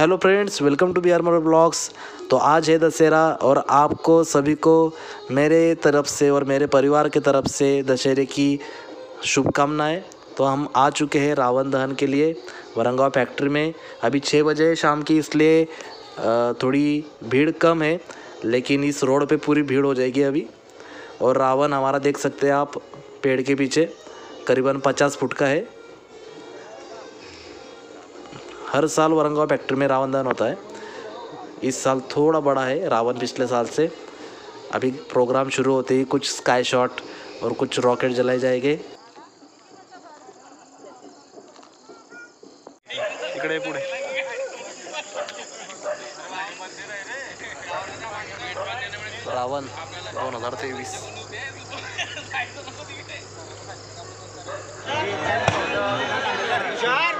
Hello friends, welcome to B R Mor blogs तो आज है दशहरा और आपको सभी को मेरे तरफ़ से और मेरे परिवार के तरफ़ से दशहरे की शुभकामनाएँ। तो हम आ चुके हैं रावण दहन के लिए वरंगाव फैक्ट्री में। अभी छः बजे शाम की, इसलिए थोड़ी भीड़ कम है, लेकिन इस रोड पे पूरी भीड़ हो जाएगी अभी। और रावण, हमारा देख सकते हैं आप, पेड़ के पीछे, करीबन पचास फुट का है। हर साल वरंगाव फैक्ट्री में रावण दहन होता है। इस साल थोड़ा बड़ा है रावण पिछले साल से। अभी प्रोग्राम शुरू होते ही कुछ स्काई शॉट और कुछ रॉकेट जलाए जाएँगे। इकडे पुढे रावण दोन हज़ार तेवीस एकच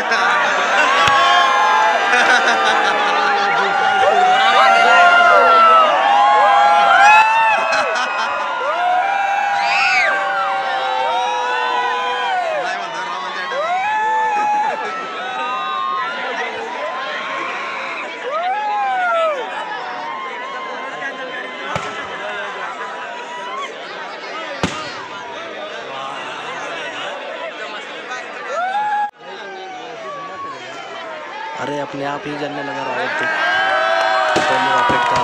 Hahaha. अरे अपने आप ही जलने लगा रावण तो तो रॉकेट का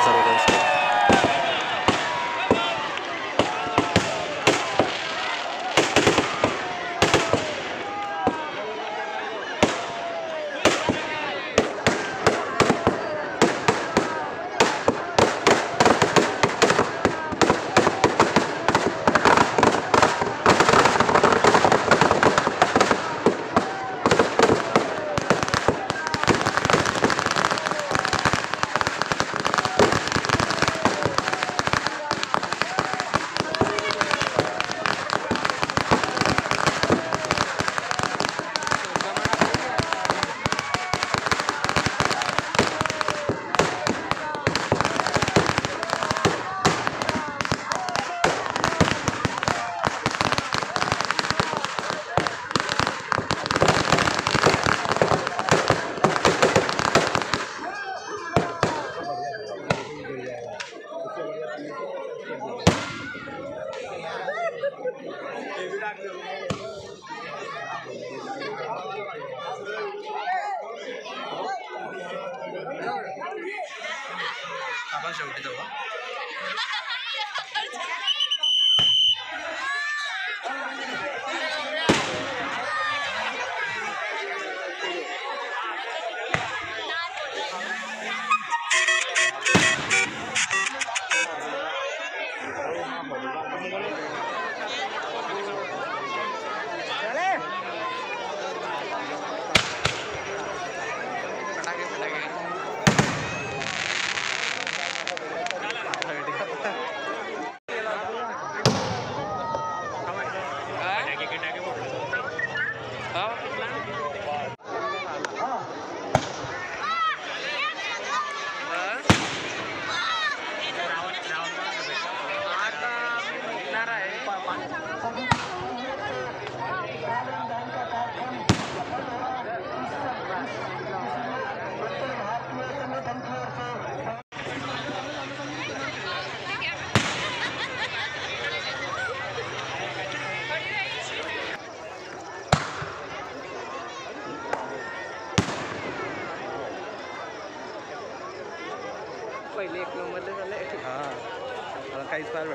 Abaixa o que deu lá. रहा है। पहिले एक नंबरला झालं हाँ। मला काहीच फार